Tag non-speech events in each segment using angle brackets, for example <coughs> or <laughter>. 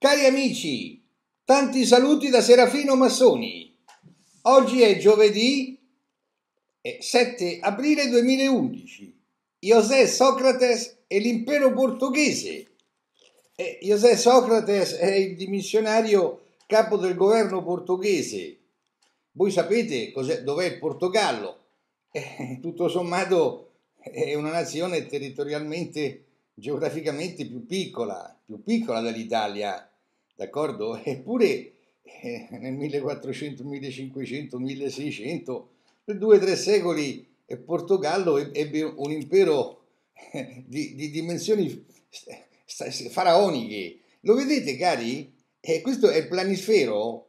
Cari amici, tanti saluti da Serafino Massoni. Oggi è giovedì 7 aprile 2011. José Socrates e l'impero portoghese. José Socrates è il dimissionario capo del governo portoghese. Voi sapete dov'è il Portogallo? Eh, tutto sommato è una nazione territorialmente, geograficamente più piccola, più piccola dell'Italia d'accordo? <laughs> Eppure eh, nel 1400, 1500, 1600, per due o tre secoli il Portogallo ebbe un impero eh, di, di dimensioni faraoniche. Lo vedete, cari? Eh, questo è il planisfero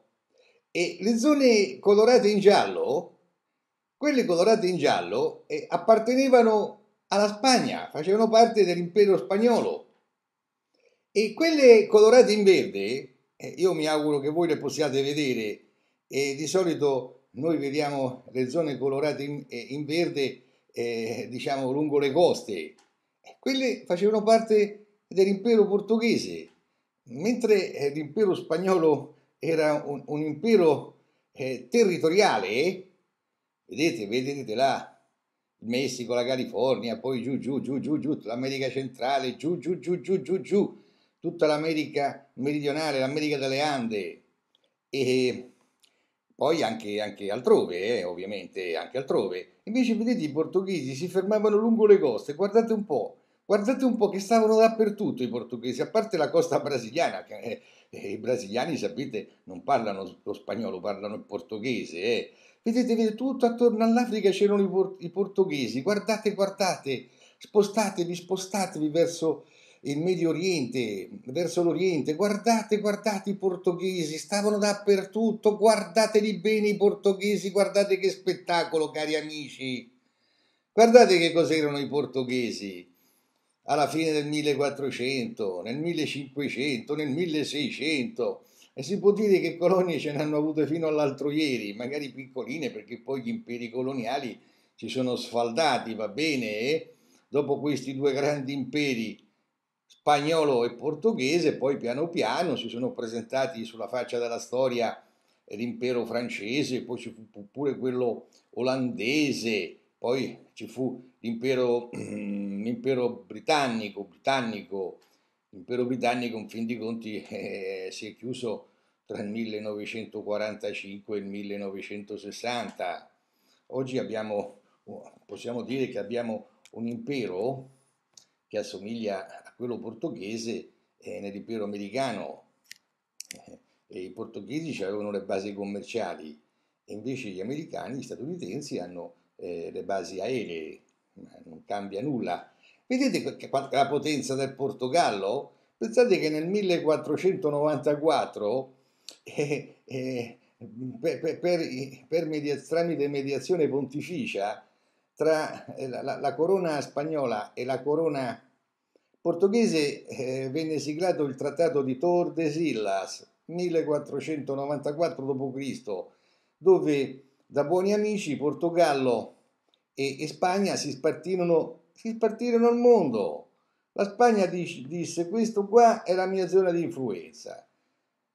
e le zone colorate in giallo, quelle colorate in giallo, eh, appartenevano alla Spagna, facevano parte dell'impero spagnolo. E quelle colorate in verde, eh, io mi auguro che voi le possiate vedere, e di solito noi vediamo le zone colorate in, eh, in verde, eh, diciamo, lungo le coste. Quelle facevano parte dell'impero portoghese, mentre eh, l'impero spagnolo era un, un impero eh, territoriale, vedete, vedete là, il Messico, la California, poi giù, giù, giù, giù, giù, l'America centrale, giù, giù, giù, giù, giù, giù, tutta l'America meridionale, l'America delle Ande e poi anche, anche altrove, eh, ovviamente, anche altrove. Invece vedete i portoghesi si fermavano lungo le coste, guardate un po', guardate un po' che stavano dappertutto i portoghesi, a parte la costa brasiliana, che eh, i brasiliani sapete non parlano lo spagnolo, parlano il portoghese, eh. Vedete, vedete, tutto attorno all'Africa c'erano i, port- i portoghesi, guardate, guardate, spostatevi, spostatevi verso il Medio Oriente, verso l'Oriente, guardate, guardate i portoghesi, stavano dappertutto, guardateli bene i portoghesi, guardate che spettacolo, cari amici. Guardate che cos'erano i portoghesi alla fine del 1400, nel 1500, nel 1600. E si può dire che colonie ce ne hanno avute fino all'altro ieri, magari piccoline perché poi gli imperi coloniali si sono sfaldati, va bene? Eh? Dopo questi due grandi imperi spagnolo e portoghese, poi piano piano si sono presentati sulla faccia della storia l'impero francese, poi ci fu pure quello olandese, poi ci fu l'impero, <clears throat> l'impero britannico, britannico, l'impero britannico in fin dei conti <laughs> eh, si è chiuso tra il 1945 e il 1960. Oggi abbiamo, possiamo dire che abbiamo un impero che assomiglia quello portoghese eh, nell'impero americano. Eh, I portoghesi avevano le basi commerciali e invece gli americani, gli statunitensi hanno eh, le basi aeree, non cambia nulla. Vedete la potenza del Portogallo? Pensate che nel 1494 eh, eh, per, per, per media, tramite mediazione pontificia tra eh, la, la, corona spagnola e la corona portoghese eh, venne siglato il trattato di Tordesillas 1494 d.C., dove da buoni amici Portogallo e, e Spagna si spartirono, si spartirono il mondo. La Spagna disse, disse questo qua è la mia zona di influenza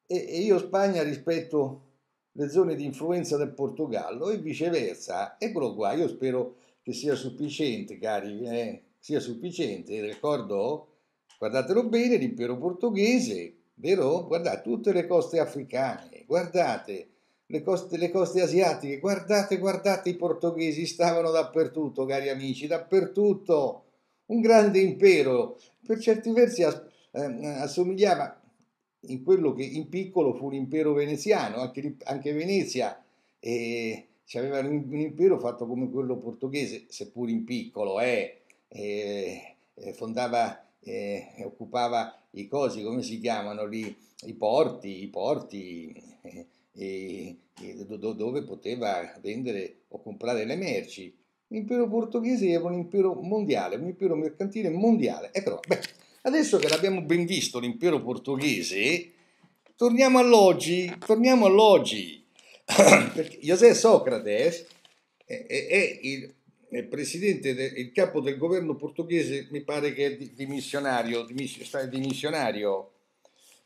e, e io Spagna rispetto le zone di influenza del Portogallo e viceversa. Eccolo qua, io spero che sia sufficiente, cari, eh? Sia sufficiente, ricordo? Guardatelo bene, l'impero portoghese, vero? Guardate tutte le coste africane, guardate le coste, le coste asiatiche, guardate, guardate, i portoghesi stavano dappertutto, cari amici, dappertutto. Un grande impero, per certi versi eh, assomigliava in quello che in piccolo fu l'impero veneziano, anche, anche Venezia eh, aveva un, impero fatto come quello portoghese, seppur in piccolo, eh, eh, fondava, eh, occupava i cosi, come si chiamano lì, i porti, i porti eh, e dove poteva vendere o comprare le merci. L'impero portoghese era un impero mondiale, un impero mercantile mondiale. Ecco, beh, Adesso che l'abbiamo ben visto l'impero portoghese, torniamo all'oggi, torniamo all'oggi. <coughs> Perché José Socrates è, è, è il, il, presidente, de, il capo del governo portoghese, mi pare che è dimissionario, dimissionario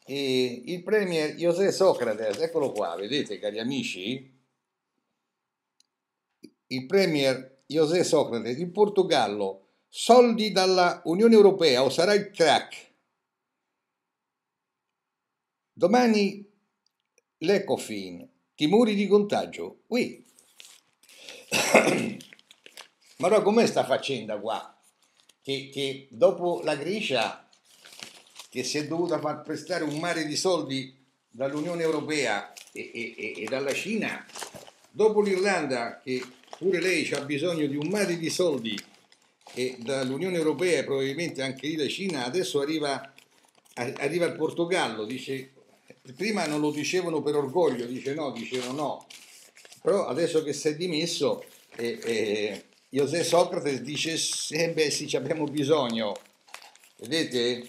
E il premier José Socrates, eccolo qua, vedete cari amici? Il premier José Socrates, in Portogallo, soldi dalla Unione Europea o sarà il crack? Domani l'Ecofin, timori di contagio. Oui. <coughs> Ma allora com'è sta faccenda qua? Che, che dopo la Grecia, che si è dovuta far prestare un mare di soldi dall'Unione Europea e, e, e dalla Cina, dopo l'Irlanda, che pure lei ha bisogno di un mare di soldi e dall'Unione Europea e probabilmente anche lì la Cina, adesso arriva, arriva il Portogallo, dice, prima non lo dicevano per orgoglio, dice no, dicevano no, però adesso che si è dimesso, eh, eh, José Socrate dice, beh sì, abbiamo bisogno, vedete?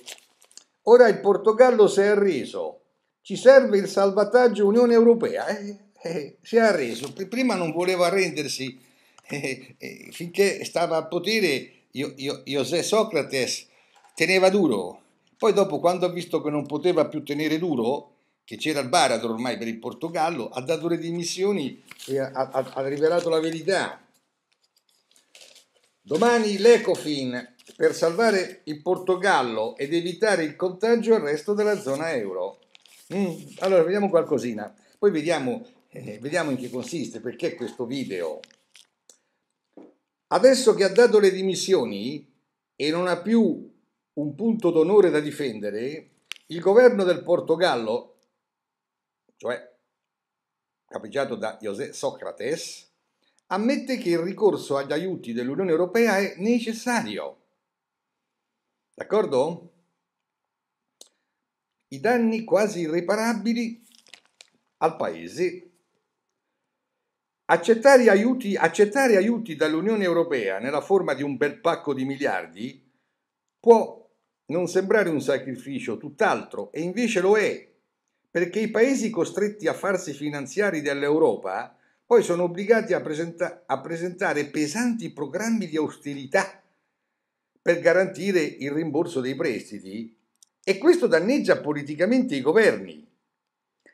Ora il Portogallo si è arreso, ci serve il salvataggio Unione Europea, eh, eh, si è arreso, prima non voleva arrendersi, eh, eh, finché stava al potere io, io, José Socrates teneva duro, poi dopo quando ha visto che non poteva più tenere duro, che c'era il baratro ormai per il Portogallo, ha dato le dimissioni e ha, ha, ha rivelato la verità. Domani l'Ecofin per salvare il Portogallo ed evitare il contagio al resto della zona euro. Mm, allora, vediamo qualcosina. Poi vediamo, eh, vediamo in che consiste, perché questo video. Adesso che ha dato le dimissioni e non ha più un punto d'onore da difendere, il governo del Portogallo cioè capeggiato da José Socrates, ammette che il ricorso agli aiuti dell'Unione Europea è necessario. D'accordo? I danni quasi irreparabili al Paese. Accettare aiuti, accettare aiuti dall'Unione Europea nella forma di un bel pacco di miliardi può non sembrare un sacrificio, tutt'altro, e invece lo è perché i paesi costretti a farsi finanziari dall'Europa poi sono obbligati a, presenta- a presentare pesanti programmi di austerità per garantire il rimborso dei prestiti. E questo danneggia politicamente i governi,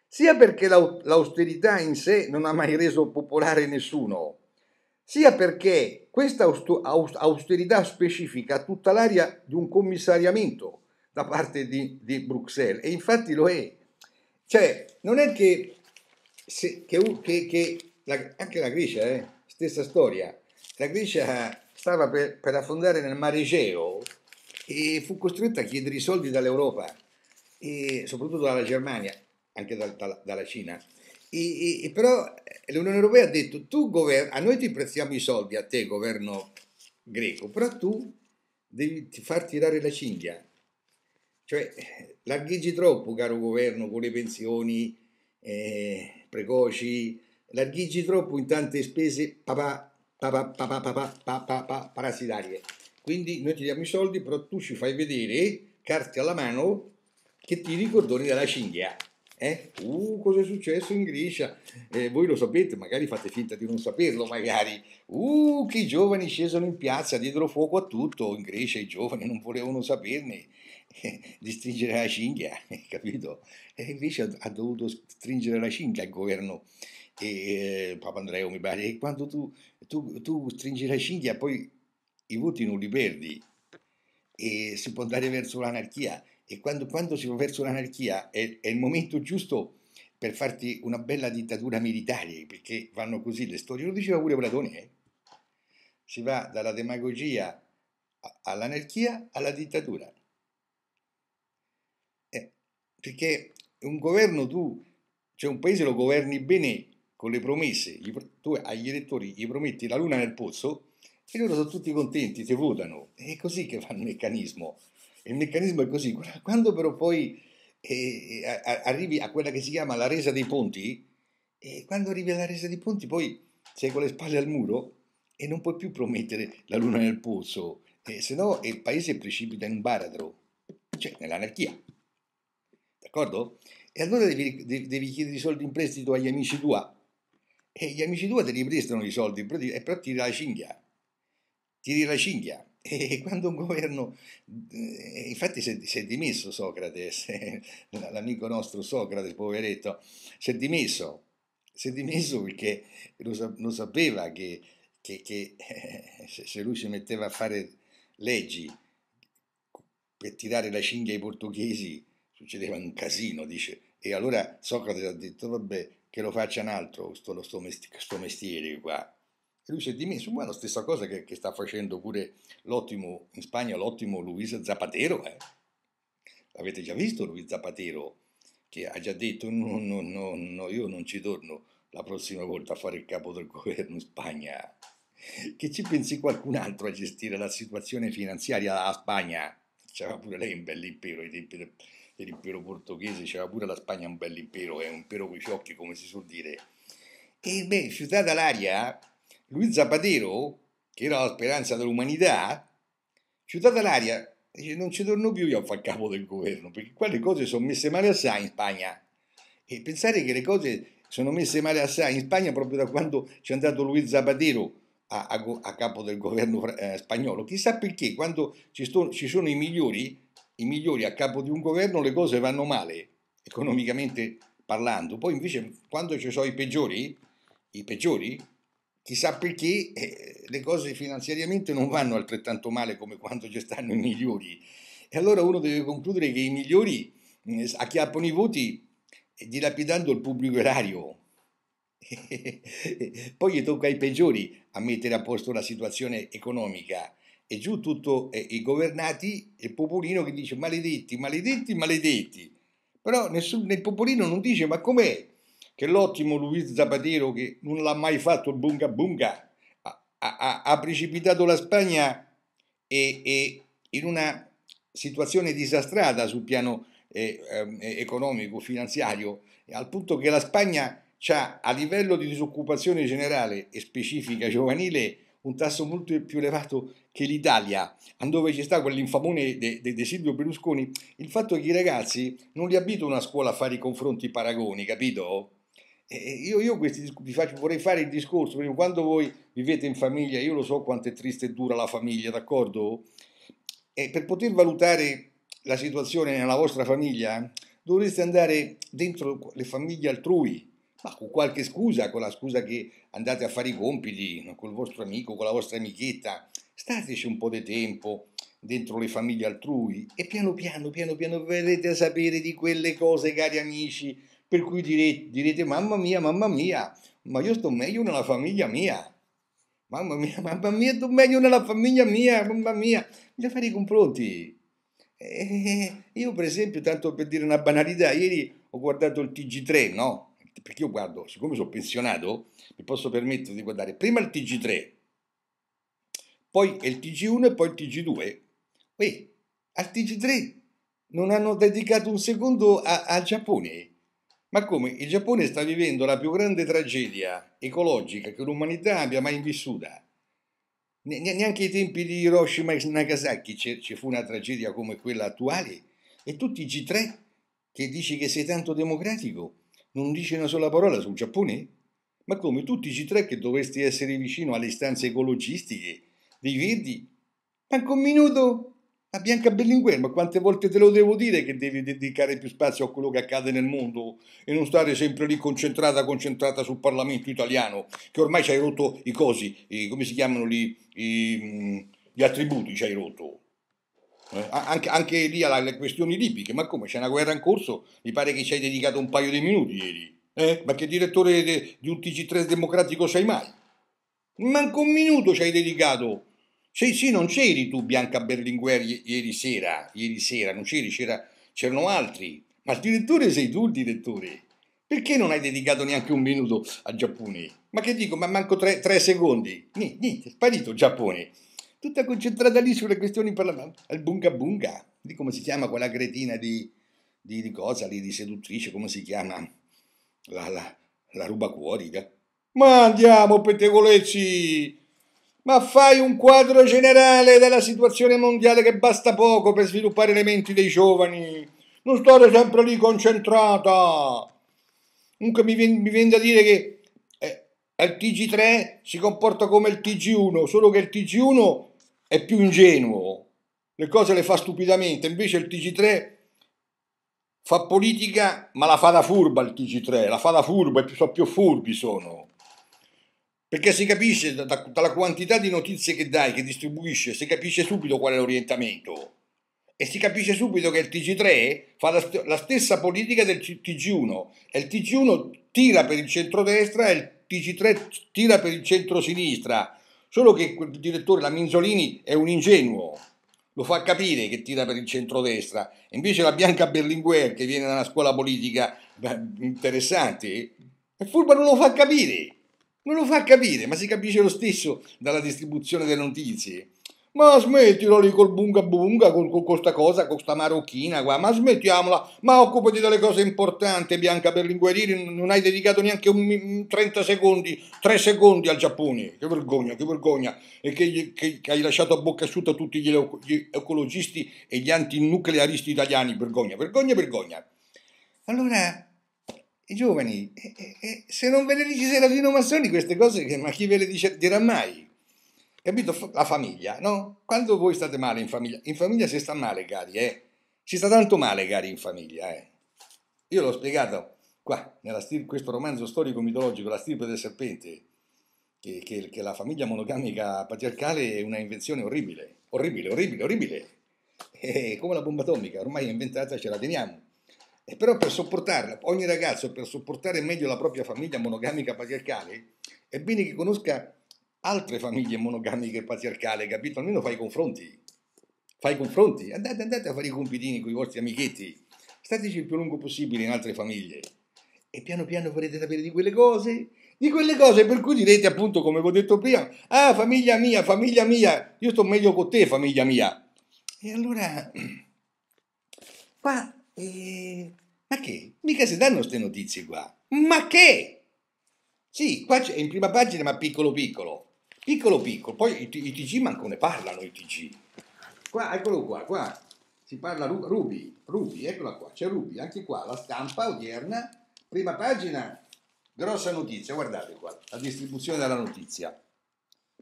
sia perché l'austerità in sé non ha mai reso popolare nessuno, sia perché questa austerità specifica tutta l'aria di un commissariamento da parte di, di Bruxelles. E infatti lo è. Cioè, non è che, se, che, che, che la, anche la Grecia, eh, stessa storia, la Grecia stava per, per, affondare nel mare Egeo e fu costretta a chiedere i soldi dall'Europa, e soprattutto dalla Germania, anche da, da, dalla Cina. E, e, però l'Unione Europea ha detto, tu governo, a noi ti prestiamo i soldi, a te governo greco, però tu devi far tirare la cinghia. Cioè, largheggi troppo, caro governo, con le pensioni eh, precoci, largheggi troppo in tante spese papà, papà, papà, papà, parasitarie. Quindi noi ti diamo i soldi, però tu ci fai vedere, carte alla mano, che ti ricordoni della cinghia. Eh? Uh, cosa è successo in Grecia? Eh, voi lo sapete, magari fate finta di non saperlo, magari. Uh, che i giovani scesono in piazza, diedero fuoco a tutto. In Grecia i giovani non volevano saperne di stringere la cinghia, capito? E invece ha, dovuto stringere la cinghia il governo e eh, Papandreou mi pare, e quando tu, tu, tu stringi la cinghia poi i voti non li perdi. E si può andare verso l'anarchia. E quando, quando si va verso l'anarchia è, è, il momento giusto per farti una bella dittatura militare perché vanno così le storie, lo diceva pure Platone, eh? si va dalla demagogia all'anarchia alla dittatura. Perché un governo tu, cioè un paese lo governi bene con le promesse, tu agli elettori gli prometti la luna nel pozzo e loro sono tutti contenti, ti votano. È così che fa il meccanismo. Il meccanismo è così. Quando però poi eh, arrivi a quella che si chiama la resa dei ponti, e quando arrivi alla resa dei ponti poi sei con le spalle al muro e non puoi più promettere la luna nel pozzo, eh, se no il paese precipita in un baratro, cioè nell'anarchia. D'accordo? E allora devi, devi, chiedere i soldi in prestito agli amici tua. E gli amici tua te li prestano i soldi, però, tiri la cinghia. Tiri la cinghia. <laughs> E quando un governo, eh, infatti si è, dimesso Socrate, <laughs> l'amico nostro Socrate, poveretto, si è dimesso, si è dimesso perché lo, sapeva che, che, che <laughs> se lui si metteva a fare leggi per tirare la cinghia ai portoghesi succedeva un casino, dice. E allora Socrate ha detto, vabbè, che lo faccia un altro, sto, sto, mestiere, sto mestiere qua. E lui si è dimesso, ma è la stessa cosa che, che sta facendo pure l'ottimo, in Spagna, l'ottimo Luis Zapatero. Eh? L'avete già visto Luis Zapatero? Che ha già detto, no, no, no, no, io non ci torno la prossima volta a fare il capo del governo in Spagna. Che ci pensi qualcun altro a gestire la situazione finanziaria a Spagna? C'era pure lei un bell'impero ai tempi del, dell'impero portoghese, c'era pure la Spagna un bell'impero, è un impero con i fiocchi, come si suol dire. E beh, fiutata l'aria, Luis Zapatero, che era la speranza dell'umanità, fiutata l'aria, dice non ci torno più io a fare capo del governo, perché qua le cose sono messe male assai in Spagna. E pensare che le cose sono messe male assai in Spagna proprio da quando c'è andato Luis Zapatero a, a, a capo del governo eh, spagnolo. Chissà perché quando ci, sto, ci sono i migliori, i migliori a capo di un governo le cose vanno male, economicamente parlando. Poi invece quando ci sono i peggiori, i peggiori, chissà perché eh, le cose finanziariamente non vanno altrettanto male come quando ci stanno i migliori. E allora uno deve concludere che i migliori eh, acchiappano i voti dilapidando il pubblico erario. <laughs> Poi gli tocca ai peggiori a mettere a posto la situazione economica e giù tutto eh, i governati e il popolino che dice maledetti, maledetti, maledetti. Però nessun, nel popolino non dice ma com'è che l'ottimo Luis Zapatero, che non l'ha mai fatto il bunga bunga, ha, ha, ha precipitato la Spagna e, e, in una situazione disastrata sul piano eh, eh, economico, finanziario, al punto che la Spagna ha a livello di disoccupazione generale e specifica giovanile un tasso molto più elevato che l'Italia, dove ci sta quell'infamone di Silvio Berlusconi, il fatto che i ragazzi non li abituano a scuola a fare i confronti paragoni, capito? io, io questi, vi faccio, vorrei fare il discorso, perché quando voi vivete in famiglia, io lo so quanto è triste e dura la famiglia, d'accordo? E per poter valutare la situazione nella vostra famiglia, dovreste andare dentro le famiglie altrui, ma con qualche scusa, con la scusa che andate a fare i compiti con il vostro amico, con la vostra amichetta, stateci un po' di tempo dentro le famiglie altrui e piano piano, piano piano verrete a sapere di quelle cose, cari amici, per cui direte, direte, mamma mia, mamma mia, ma io sto meglio nella famiglia mia. Mamma mia, mamma mia, sto meglio nella famiglia mia, mamma mia. Bisogna fare i confronti. Eh, io per esempio, tanto per dire una banalità, ieri ho guardato il TG3, no? Perché io guardo, siccome sono pensionato, mi posso permettere di guardare prima il TG3, poi il TG1 e poi il TG2. Uè, al TG3 non hanno dedicato un secondo al Giappone. Ma come? Il Giappone sta vivendo la più grande tragedia ecologica che l'umanità abbia mai vissuta. Neanche ai tempi di Hiroshima e Nagasaki ci fu una tragedia come quella attuale. E tutti i G3 che dici che sei tanto democratico non dici una sola parola sul Giappone? Ma come tutti i G3 che dovresti essere vicino alle istanze ecologistiche dei Verdi? Manca un minuto! A Bianca Berlinguer, ma quante volte te lo devo dire che devi dedicare più spazio a quello che accade nel mondo e non stare sempre lì concentrata, concentrata sul Parlamento italiano, che ormai ci hai rotto i cosi, i, come si chiamano lì, i, gli attributi ci hai rotto. Eh, anche, anche, lì alle questioni libiche, ma come c'è una guerra in corso? Mi pare che ci hai dedicato un paio di minuti ieri. Eh? Ma che direttore de, di un TG3 democratico sei mai? Manco un minuto ci hai dedicato sì, sì, non c'eri tu, Bianca Berlinguer, ieri sera, ieri sera, non c'eri, c'era, c'erano altri. Ma il direttore sei tu il direttore. Perché non hai dedicato neanche un minuto al Giappone? Ma che dico, ma manco tre, tre secondi. Niente, niente, è sparito Giappone. Tutta concentrata lì sulle questioni parlamento. Al bunga bunga, di come si chiama quella cretina di, di, di cosa lì, di seduttrice, come si chiama? La, la, la rubacuori. Ma andiamo, pettegolezzi! ma fai un quadro generale della situazione mondiale che basta poco per sviluppare le menti dei giovani. Non stare sempre lì concentrata. Comunque mi viene, da dire che il TG3 si comporta come il TG1, solo che il TG1 è più ingenuo, le cose le fa stupidamente, invece il TG3 fa politica, ma la fa da furba il TG3, la fa da furba, sono più furbi sono. Perché si capisce da, dalla quantità di notizie che dai, che distribuisce, si capisce subito qual è l'orientamento. E si capisce subito che il TG3 fa la, la stessa politica del TG1 e il TG1 tira per il centrodestra e il TG3 tira per il centro-sinistra. Solo che il direttore, la Minzolini, è un ingenuo, lo fa capire che tira per il centrodestra. Invece la Bianca Berlinguer, che viene da una scuola politica interessante, è furba non lo fa capire. Non lo fa capire, ma si capisce lo stesso dalla distribuzione delle notizie. Ma smettilo lì col bunga bunga, con, questa cosa, con questa marocchina qua, ma smettiamola, ma occupati delle cose importanti, Bianca Berlinguer, non hai dedicato neanche un, 30 secondi, 3 secondi al Giappone, che vergogna, che vergogna, e che, che, che hai lasciato a bocca asciutta tutti gli, gli ecologisti e gli antinuclearisti italiani, vergogna, vergogna, vergogna. Allora, i giovani, eh, eh, se non ve le dice Serafino Massoni queste cose, ma chi ve le dice, dirà mai? Capito? La famiglia, no? Quando voi state male in famiglia, in famiglia si sta male, cari, eh? Si sta tanto male, cari, in famiglia, eh? Io l'ho spiegato qua, nella stir- questo romanzo storico-mitologico, La stirpe del serpente, che, che, che la famiglia monogamica patriarcale è una invenzione orribile, orribile, orribile, orribile. È come la bomba atomica, ormai è inventata, ce la teniamo. E però per sopportarla, ogni ragazzo per sopportare meglio la propria famiglia monogamica patriarcale, è bene che conosca altre famiglie monogamiche patriarcali, capito? Almeno fai i confronti. Fai i confronti. Andate, andate a fare i compitini con i vostri amichetti. Stateci il più lungo possibile in altre famiglie. E piano piano vorrete sapere di quelle cose, di quelle cose per cui direte appunto come vi ho detto prima, ah famiglia mia, famiglia mia, io sto meglio con te famiglia mia. E allora, <clears throat> qua, eh, ma che? Mica si danno queste notizie qua. Ma che? Sì, qua c'è in prima pagina ma piccolo piccolo. Piccolo piccolo, poi i, i TG manco ne parlano i TG. Qua, eccolo qua, qua si parla Ruby, Ruby, eccola qua, c'è Ruby, anche qua la stampa odierna, prima pagina, grossa notizia, guardate qua, la distribuzione della notizia.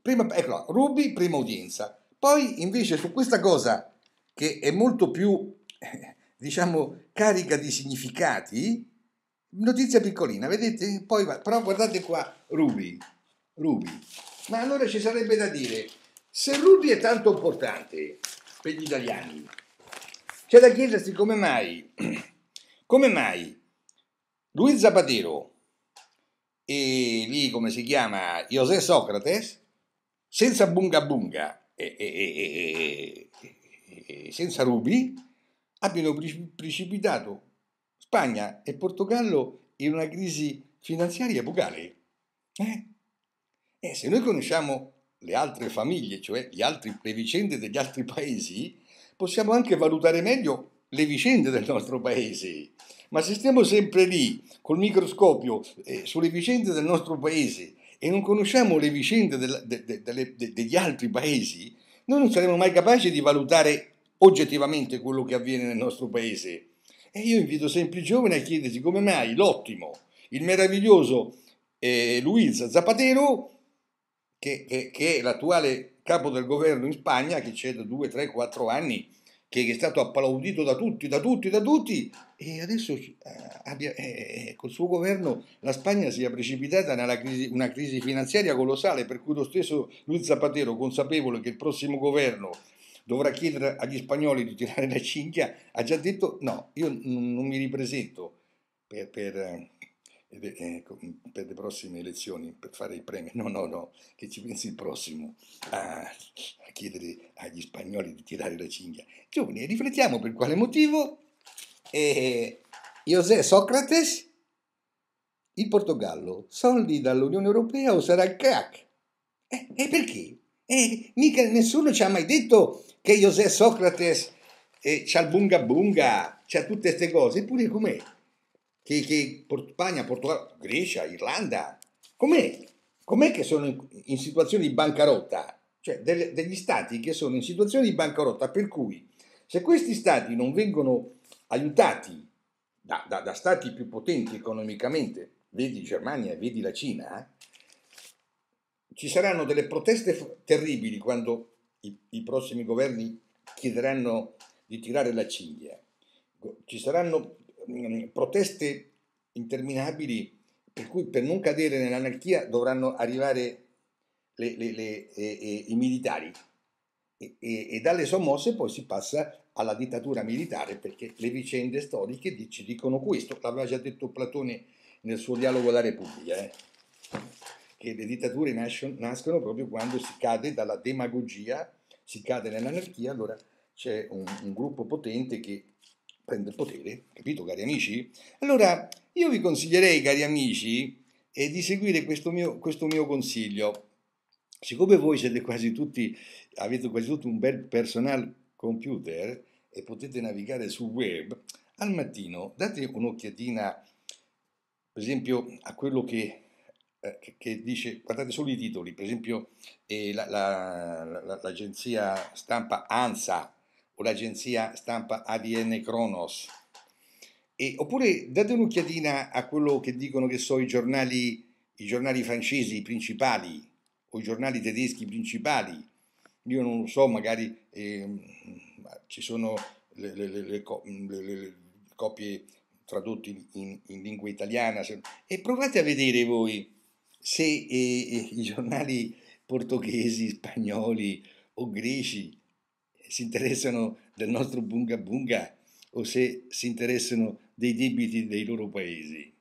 Prima, eccola, Ruby, prima udienza. Poi invece su questa cosa che è molto più, <laughs> diciamo, carica di significati, notizia piccolina, vedete? Poi, però guardate qua, Ruby, Ruby. Ma allora ci sarebbe da dire, se Ruby è tanto importante per gli italiani, c'è da chiedersi come mai, <clears throat> come mai Luis Zapatero e lì come si chiama José Socrates, senza bunga bunga e, e, e, e senza Ruby, abbiano precipitato Spagna e Portogallo in una crisi finanziaria epocale. Eh? E se noi conosciamo le altre famiglie, cioè altri, le vicende degli altri paesi, possiamo anche valutare meglio le vicende del nostro paese. Ma se stiamo sempre lì col microscopio eh, sulle vicende del nostro paese e non conosciamo le vicende del, de, de, de, degli altri paesi, noi non saremo mai capaci di valutare oggettivamente quello che avviene nel nostro paese. E io invito sempre i giovani a chiedersi come mai l'ottimo, il meraviglioso eh, Luiz Zapatero che, che, che, è l'attuale capo del governo in Spagna, che c'è da 2, 3, 4 anni, che è stato applaudito da tutti, da tutti, da tutti, e adesso eh, abbia, eh, eh, col suo governo la Spagna sia precipitata nella crisi, una crisi finanziaria colossale, per cui lo stesso Luis Zapatero, consapevole che il prossimo governo dovrà chiedere agli spagnoli di tirare la cinghia, ha già detto no, io non mi ripresento per, per ecco, per le prossime elezioni, per fare i premi. <laughs> No, no, no, che ci pensi il prossimo a, a chiedere agli spagnoli di tirare la cinghia. Giovani, riflettiamo per quale motivo eh, José Socrates, il Portogallo, soldi dall'Unione Europea o sarà il crack? Eh, e perché? Eh, mica nessuno ci ha mai detto che José Socrates eh, c'ha il bunga bunga, c'ha tutte queste cose, eppure com'è? Che, che Spagna, Portogallo, Grecia, Irlanda, com'è? Com'è che sono in, in situazioni di bancarotta? Cioè delle, degli stati che sono in situazioni di bancarotta per cui se questi stati non vengono aiutati da, da, da stati più potenti economicamente, vedi Germania vedi la Cina, ci saranno delle proteste terribili quando i, i prossimi governi chiederanno di tirare la cinghia. Ci saranno mm, proteste interminabili per cui per non cadere nell'anarchia dovranno arrivare le, le, le, i militari e, e, e, dalle sommosse poi si passa alla dittatura militare perché le vicende storiche ci dicono questo, l'aveva già detto Platone nel suo dialogo alla Repubblica, eh? che le dittature nascono, nascono proprio quando si cade dalla demagogia, si cade nell'anarchia, allora c'è un, un gruppo potente che prende il potere, capito cari amici? Allora io vi consiglierei cari amici eh, di seguire questo mio, questo mio consiglio. Siccome voi siete quasi tutti, avete quasi tutti un bel personal computer e potete navigare sul web, al mattino date un'occhiatina, per esempio, a quello che, eh, che, che dice, guardate solo i titoli, per esempio eh, la, la, la, l'agenzia stampa ANSA l'agenzia stampa ADN Kronos, e, oppure date un'occhiatina a quello che dicono che so i giornali, i giornali francesi principali o i giornali tedeschi principali. Io non lo so, magari eh, ci sono le, le, le, le, copie tradotte in, in, lingua italiana e provate a vedere voi se eh, i giornali portoghesi, spagnoli o greci si interessano del nostro bunga bunga o se si interessano dei debiti dei loro paesi.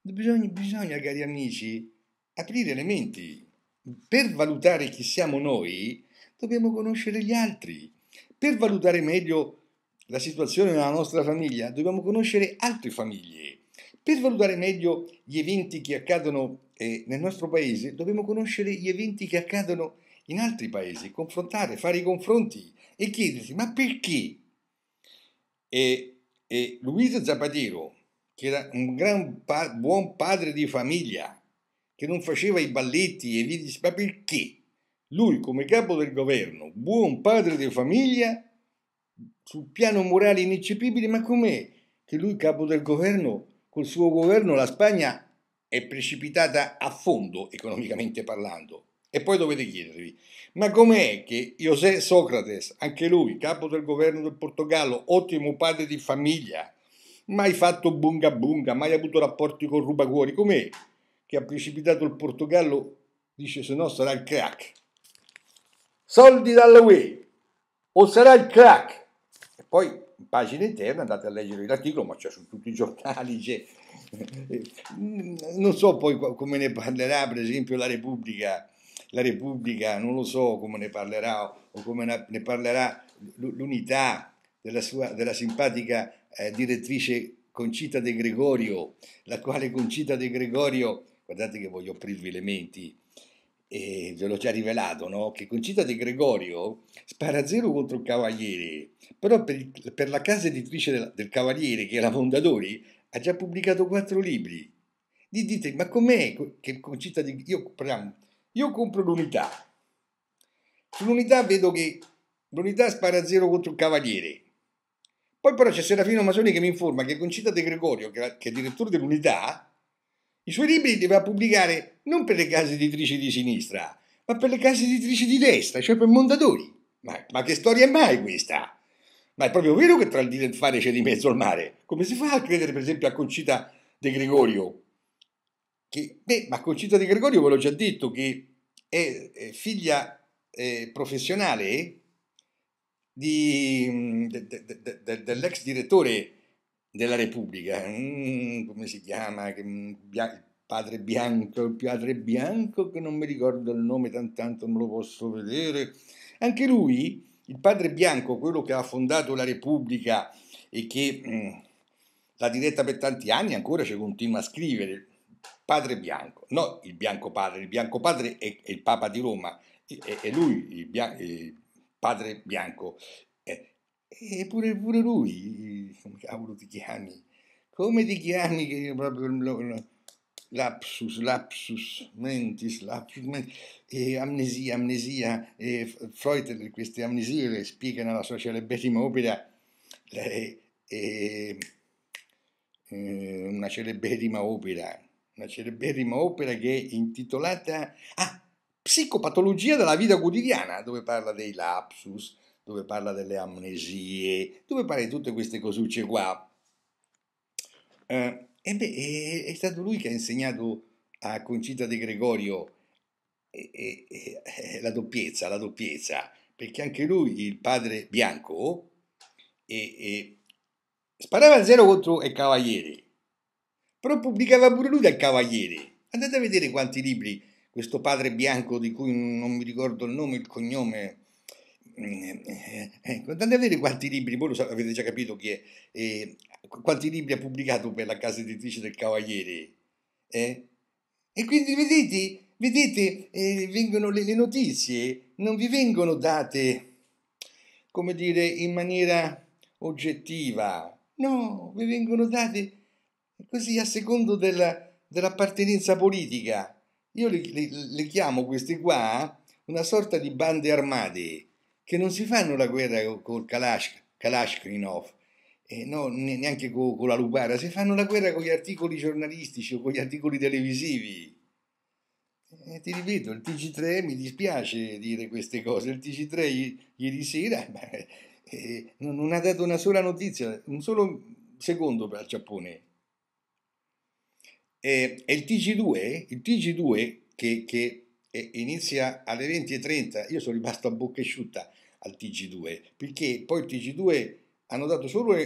Bisogna, bisogna, cari amici, aprire le menti. Per valutare chi siamo noi, dobbiamo conoscere gli altri. Per valutare meglio la situazione nella nostra famiglia, dobbiamo conoscere altre famiglie. Per valutare meglio gli eventi che accadono eh, nel nostro paese, dobbiamo conoscere gli eventi che accadono in altri paesi, confrontare, fare i confronti e chiedersi ma perché? E, e Luisa Zapatero, che era un gran pa- buon padre di famiglia, che non faceva i balletti e via di ma perché? Lui come capo del governo, buon padre di famiglia, sul piano morale ineccepibile, ma com'è che lui capo del governo, col suo governo la Spagna è precipitata a fondo economicamente parlando? E poi dovete chiedervi, ma com'è che José Socrates, anche lui, capo del governo del Portogallo, ottimo padre di famiglia, mai fatto bunga bunga, mai avuto rapporti con rubacuori, com'è che ha precipitato il Portogallo, dice se no sarà il crack. Soldi dalla UE, o sarà il crack. E poi in pagina interna andate a leggere l'articolo, ma c'è su tutti i giornali, c'è <laughs> non so poi come ne parlerà per esempio la Repubblica la Repubblica, non lo so come ne parlerà o come ne parlerà l'unità della, sua, della simpatica eh, direttrice Concita De Gregorio, la quale Concita De Gregorio, guardate che voglio aprirvi le menti, e ve l'ho già rivelato, no? che Concita De Gregorio spara zero contro il Cavaliere, però per, per la casa editrice del, del, Cavaliere, che è la Mondadori, ha già pubblicato quattro libri. Dite, ma com'è che Concita De Gregorio... Io, io compro l'unità. Sull'unità vedo che l'unità spara a zero contro il cavaliere. Poi però c'è Serafino Masoni che mi informa che Concita De Gregorio, che è direttore dell'unità, i suoi libri deve pubblicare non per le case editrici di sinistra, ma per le case editrici di destra, cioè per Mondadori. Ma, ma che storia è mai questa? Ma è proprio vero che tra il dire e il fare c'è di mezzo al mare? Come si fa a credere, per esempio, a Concita De Gregorio, che, beh, ma Concita De Gregorio ve l'ho già detto che è, figlia eh, professionale di, de, de, de, dell'ex direttore della Repubblica, mm, come si chiama? Il padre Bianco, padre Bianco che non mi ricordo il nome, tanto, tanto non lo posso vedere. Anche lui, il padre Bianco, quello che ha fondato la Repubblica e che mh, mm, l'ha diretta per tanti anni, ancora ci continua a scrivere padre bianco, no il bianco padre, il bianco padre è, è il Papa di Roma, è, è lui il, bian- il, padre bianco, e pure, pure lui, come cavolo ti chiami? Come ti chiami che proprio lapsus, lapsus, mentis, lapsus, mentis, e amnesia, amnesia, e Freud queste amnesie le spiega nella sua celeberrima opera, e, e, una celeberrima opera una celeberrima opera che è intitolata... Ah, psicopatologia della vita quotidiana, dove parla dei lapsus, dove parla delle amnesie, dove parla di tutte queste cosucce qua. Eh, e beh, è, è, stato lui che ha insegnato a Concita De Gregorio eh, eh, la doppiezza, la doppiezza, perché anche lui, il padre bianco, sparava a zero contro il Cavaliere, però pubblicava pure lui dal Cavaliere. Andate a vedere quanti libri questo padre bianco di cui non mi ricordo il nome, il cognome, ecco, andate a vedere quanti libri, voi lo avete già capito chi è, eh, quanti libri ha pubblicato per la casa editrice del Cavaliere. Eh? E quindi vedete, vedete eh, vengono le, le notizie, non vi vengono date, come dire, in maniera oggettiva, no, vi vengono date così a secondo della, dell'appartenenza politica. Io le, le, le, chiamo queste qua una sorta di bande armate che non si fanno la guerra col Kalash, Kalashnikov, eh, no, neanche con, con la lupara, si fanno la guerra con gli articoli giornalistici o con gli articoli televisivi. Eh, ti ripeto, il TG3 mi dispiace dire queste cose, il TG3 ieri sera <laughs> eh, non ha dato una sola notizia, un solo secondo per il Giappone. E, e il TG2, il TG2 che, che eh, inizia alle 20.30, io sono rimasto a bocca asciutta al TG2, perché poi il TG2 hanno dato solo,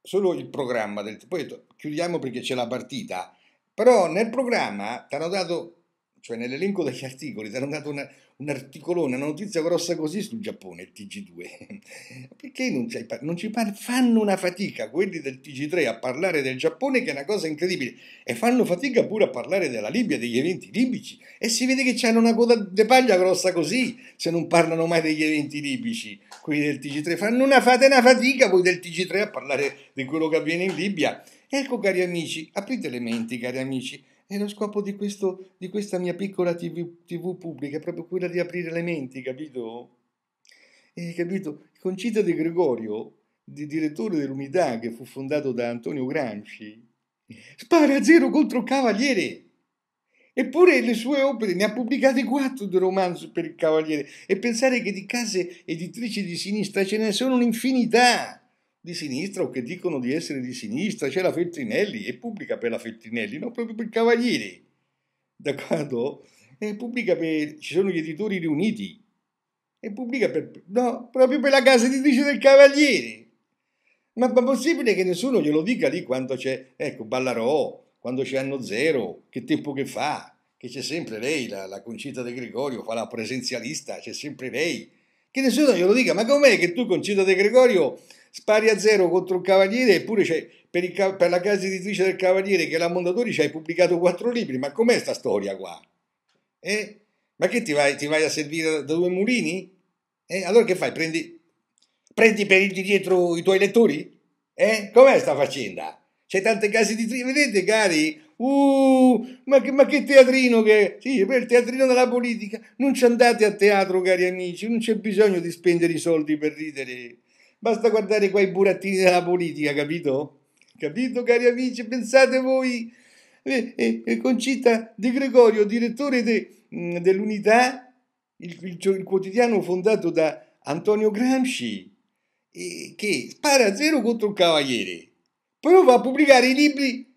solo il programma, del, poi chiudiamo perché c'è la partita, però nel programma ti hanno dato cioè nell'elenco degli articoli ti hanno dato una, un articolone, una notizia grossa così sul Giappone, il TG2. <laughs> Perché non, non ci par- fanno una fatica quelli del TG3 a parlare del Giappone, che è una cosa incredibile, e fanno fatica pure a parlare della Libia, degli eventi libici, e si vede che hanno una coda di paglia grossa così, se non parlano mai degli eventi libici, quelli del TG3. Fanno una, fate una fatica voi del TG3 a parlare di quello che avviene in Libia. Ecco, cari amici, aprite le menti, cari amici e lo scopo di, questo, di questa mia piccola TV, TV, pubblica è proprio quella di aprire le menti, capito? E capito? Concita De Gregorio, di direttore dell'unità che fu fondato da Antonio Gramsci, spara a zero contro Cavaliere. Eppure le sue opere ne ha pubblicate quattro di romanzo per il Cavaliere. E pensare che di case editrici di sinistra ce ne sono un'infinità di sinistra o che dicono di essere di sinistra, c'è la Feltrinelli e pubblica per la Feltrinelli, no, proprio per Cavalieri, d'accordo? E pubblica per, ci sono gli editori riuniti, e pubblica per, no, proprio per la casa editrice del Cavaliere. Ma è possibile che nessuno glielo dica lì quando c'è, ecco, Ballarò, quando c'è Anno Zero, che tempo che fa, che c'è sempre lei, la, la Concita De Gregorio, fa la presenzialista, c'è sempre lei. Che nessuno glielo dica, ma com'è che tu Concita De Gregorio spari a zero contro un cavaliere eppure per, il, per, la casa editrice del cavaliere che la Mondadori ci hai pubblicato quattro libri, ma com'è sta storia qua? Eh? Ma che ti vai, ti vai, a servire da due mulini? Eh? Allora che fai? Prendi, prendi per il dietro i tuoi lettori? Eh? Com'è sta faccenda? C'è tante case editrici, vedete cari? Uh, ma che, ma che teatrino che... Sì, per il teatrino della politica. Non ci andate a teatro, cari amici, non c'è bisogno di spendere i soldi per ridere. Basta guardare quei burattini della politica, capito? Capito, cari amici? Pensate voi, eh, eh, eh Concita De Gregorio, direttore de, mm, dell'Unità, il, il, il, quotidiano fondato da Antonio Gramsci, che spara zero contro un cavaliere, però va a pubblicare i libri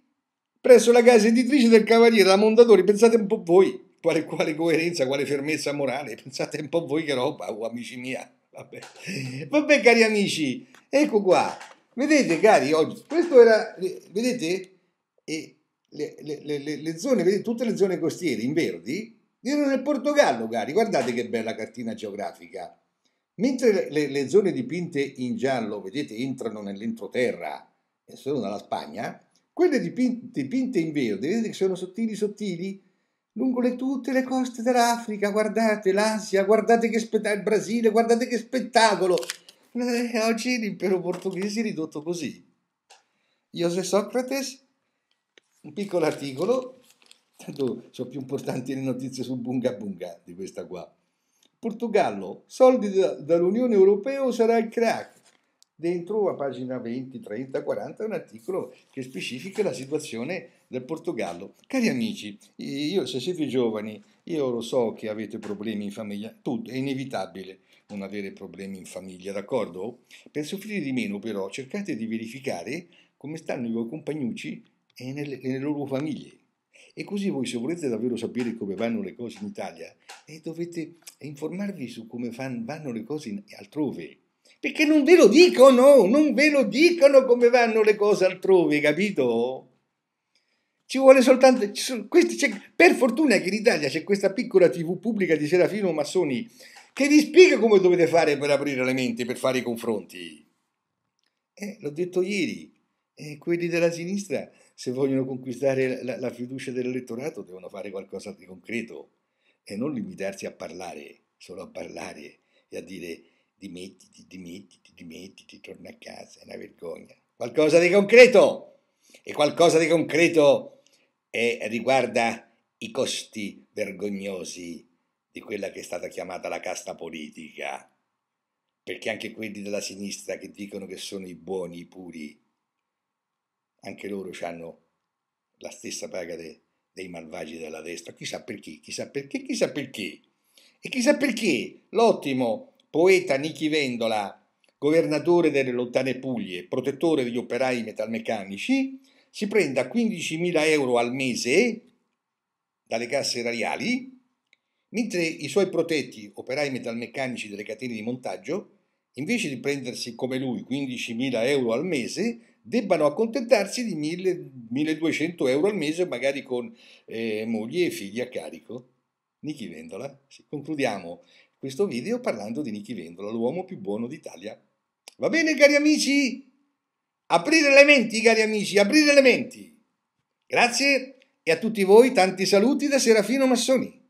presso la casa editrice del Cavaliere, la Mondadori. Pensate un po' voi, quale, quale coerenza, quale fermezza morale, pensate un po' voi che roba, oh, amici miei. Vabbè. Vabbè, cari amici, ecco qua. Vedete, cari, oggi, questo era, vedete, e le, le, le, le, zone, vedete, tutte le zone costiere in verdi, erano nel Portogallo, cari. Guardate che bella cartina geografica. Mentre le, zone dipinte in giallo, vedete, entrano nell'entroterra e sono dalla Spagna, quelle dipinte, dipinte in verde, vedete che sono sottili sottili, lungo le, tutte le coste dell'Africa, guardate l'Asia, guardate che spettacolo, il Brasile, guardate che spettacolo. Eh, oggi l'impero portoghese è ridotto così. José Socrates, un piccolo articolo, tanto sono più importanti le notizie su Bunga Bunga di questa qua. Portogallo, soldi da, dall'Unione Europea sarà il crack dentro a pagina 20, 30, 40 un articolo che specifica la situazione del Portogallo. Cari amici, io se siete giovani Io lo so che avete problemi in famiglia, tutto è inevitabile non avere problemi in famiglia, d'accordo? Per soffrire di meno però cercate di verificare come stanno i vostri compagnucci e nelle, nelle loro famiglie. E così voi se volete davvero sapere come vanno le cose in Italia, eh, dovete informarvi su come fan, vanno le cose in, altrove. Perché non ve lo dicono, non ve lo dicono come vanno le cose altrove, capito? Ci vuole soltanto... Sono, questi, per fortuna che in Italia c'è questa piccola tv pubblica di Serafino Massoni che vi spiega come dovete fare per aprire le menti, per fare i confronti. Eh, l'ho detto ieri, eh, quelli della sinistra, se vogliono conquistare la, la fiducia dell'elettorato, devono fare qualcosa di concreto e non limitarsi a parlare, solo a parlare e a dire dimettiti, dimettiti, dimettiti, torna a casa, è una vergogna. Qualcosa di concreto! E qualcosa di concreto è, riguarda i costi vergognosi di quella che è stata chiamata la casta politica, perché anche quelli della sinistra che dicono che sono i buoni, i puri, anche loro hanno la stessa paga de, dei malvagi della destra, chissà perché, chissà perché, chissà perché. E chissà perché l'ottimo poeta Nichi Vendola, governatore delle lontane Puglie, protettore degli operai metalmeccanici, si prenda 15.000 euro al mese dalle casse erariali mentre i suoi protetti, operai metalmeccanici delle catene di montaggio, invece di prendersi come lui 15.000 euro al mese, debbano accontentarsi di 1.200 euro al mese, magari con eh, moglie e figli a carico. Nichi Vendola. Concludiamo questo video parlando di Nichi Vendola, l'uomo più buono d'Italia. Va bene, cari amici? Aprire le menti, cari amici, aprire le menti. Grazie e a tutti voi tanti saluti da Serafino Massoni.